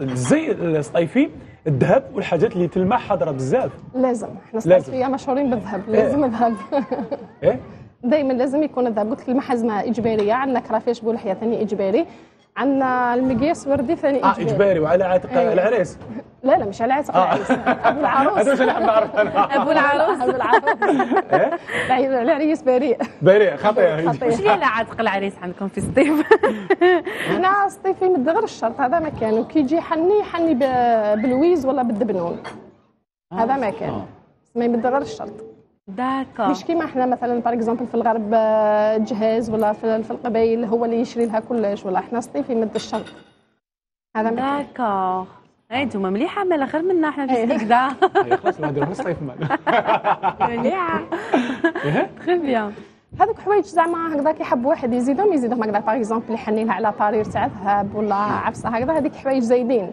الزي الصيفي الذهب والحاجات اللي تلمع حاضره بزاف. لازم إحنا لازم. الصيفيه مشهورين بالذهب لازم الذهب. إيه؟ دائما لازم يكون الذهب. قلت لك المحازمه إجبارية عندنا كرافيش بولحيه ثاني إجباري. عندنا المقياس وردي ثاني آه إجباري. إجباري وعلى عاتق إيه. العريس لا لا مش على عاتق آه. العريس أبو العروس. هذا نعرف أنا أبو العروس. أبو العروس؟ العريس- بريء بريء خطير. خطير. واش هي على عاتق العريس عندكم في الصيف؟ إحنا سطيفي يمد غير الشرط هذا ما كان. وكي يجي يحني يحني باللويز ولا بالدبلون. هذا ما كان. آه. ما يمد غير الشرط. d'accord مش كيما إحنا مثلا par exemple في الغرب آه، جهاز ولا في في القبائل هو اللي يشري لها كلش ولا إحنا سطيفي يمد الشرط هذا d'accord اي أنتم مليحة مالا خير منا إحنا في إيه. السطيف كذا هي خلاص يروح للسطيف مال مليحة. إيه؟ تخي bien هذوك حوايج زعما هكذا كيحب واحد يزيدهم يزيدهم هكذا par exemple يحني لها على طارير تاع ذهب ولا عفسة هكذا هذيك حوايج زايدين.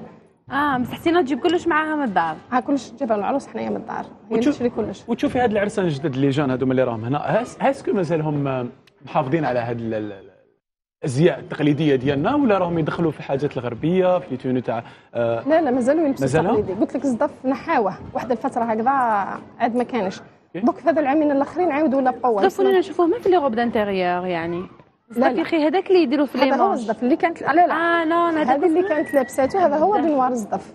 آه بس حنايا تجيب كلش معاها من الدار. ها كلش تجيبها العروس حنايا من الدار. هي اللي وتشوف- تشري كلش. وتشوفي هاد العرسان الجدد اللي جان هذوما اللي راهم هنا هاس- هاسكو مازالهم آه، محافظين على هاد ال- ال- ال- الأزياء التقليدية ديالنا ولا راهم يدخلوا في حاجات الغربية في tenue تاع آه، لا لا مازالوا يلبسوا مازالها؟ تقليدي. قلت لك الزدف نحاوه واحد الفترة هكذا عاد ما كانش. okay. دوك في هذا العامين الآخرين عاودوا ولا بقوا الزف ولينا نشوفوه ما في les robes d'intérieur يعني. لا،. يا أخي هذاك اللي يديروا في les هذا هو الزدف اللي كانت لا لا. آه non هذاك اللي كانت لابساته هذا هو ده. بنوار الزدف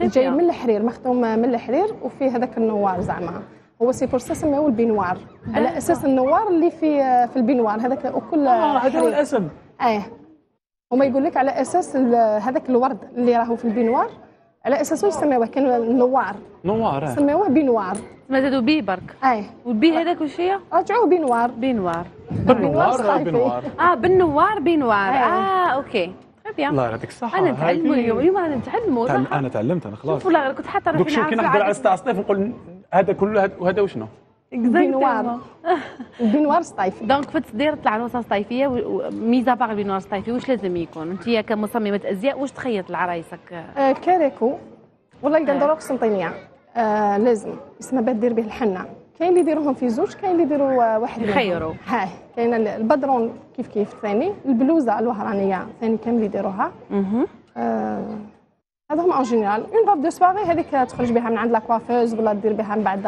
جاي. من الحرير مخدوم من الحرير وفيه هذاك النوار زعما. هو c'est pour ça سماوه البنوار. على أساس النوار اللي في في البنوار هذاك وكل آه هذا هو. الاسم. آه هما يقول لك على أساس هذاك الورد اللي راهو في البنوار؟ على اساسه يسموه كان النوار نوار آه. سموه بنوار ما زادوا بي برك. آه والبي هذاك وش هي رجعوه بنوار بينوار بالنوار صيفي. بالنوار آه بالنوار بينوار أيوة. آه أوكي. تخي بيان الله يعطيك الصحة. أنا نتعلموا اليوم اليوم أنا نتعلموا أنا تعلمت أنا خلاص. شوف لا كنت حتى دوك شوف كي نحضر على نقول هذا كله هذا- وهذا وشنو؟ بنوار البنوار صيفي دونك في تصدير العروسه الصيفيه ميزا باغ البنوار الصيفي واش لازم يكون انت كمصممه ازياء واش تخيط لعرايسك آه كاراكو والله اذا نديرو قسنطينيه آه لازم اسمها باه دير به الحنه كاين اللي يديروهم في زوج كاين اللي يديروا آه، واحد. يخيروا. ها كاين ال- البدرون كيف كيف ثاني البلوزه الوهرانيه ثاني كامل يديروها أها آه هذا هم en général une robe de soirée هذيك تخرج بها من عند la coiffeuse ولا دير بها من بعد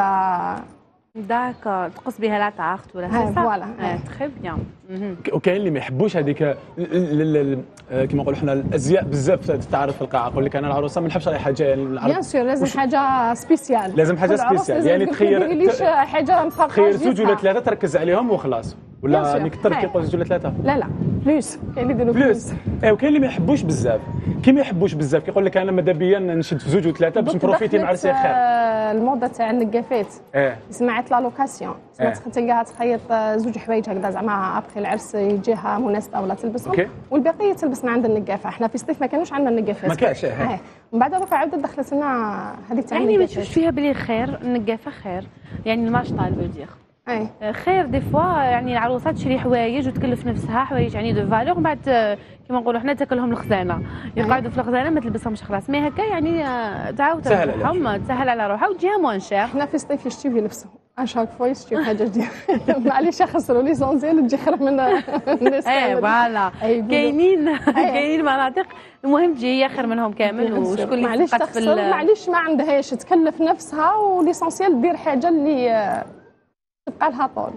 d'accord تقص بها la tarte ولا ها، c'est صح voilà. آه très bien مهم. وكاين اللي ما يحبوش هذيك ال- كيما نقولوا حنا الأزياء بزاف تتعرف في القاعة يقول لك أنا العروسة ما نحبش حاجة العروس- bien sûr لازم حاجة spéciale لازم حاجة كل عروس spéciale. يعني تخير- حاجة مفرقه خير زوج ولا. ثلاثة تركز عليهم وخلاص Bien ولا هاي. كيقول زوج ولا ثلاثة لا la plus كاين اللي يديروا plus اي وكاين اللي ما يحبوش بزاف. كي ما يحبوش بزاف. كيقول لك أنا ماذا بيا نشد في زوج وثلاثة باش دوك ن profiter مع راسي خير آه، الموضة تاع النقافات. إيه. سمعت la location. إيه. سمعت تلقاها تخيط زوج حوايج هكذا زعما ابخي العرس يجيها مناسبة ولا تلبسهم. OK. والبقية تلبس من عند النقافة. إحنا في الصيف ما كانوش عندنا النقافات. ما كانش، إيه. آه من بعد دوكا عاودت دخلت لنا هذه تاع يعني ما تشوفش فيها بلي خير النقافة خير. يعني الماشطه البودير إيه. خير des fois يعني العروسات تشري حوايج وتكلف نفسها حوايج يعني de valeur من بعد آه، كيما نقولوا حنا تاكلهم الخزانة. يقعدوا في الخزانة ما تلبسهمش خلاص. mais هكا يعني آه، تعاود تسهل تسهل على روحها وتجيها moins cher إحنا في الصيف يشتيو يلبسوا à chaque fois يشتيو حاجة جديدة. معليش يخسروا l'essentiel تجي خير من الناس إيه. voilà أي يقولوا. كاينين. كاينين مناطق. المهم تجي هي خير منهم كامل. وشكون اللي معليش فقط في تخسر معليش ما عندهاش تكلف نفسها و l'essentiel دير حاجة اللي آه، تبقى لها طول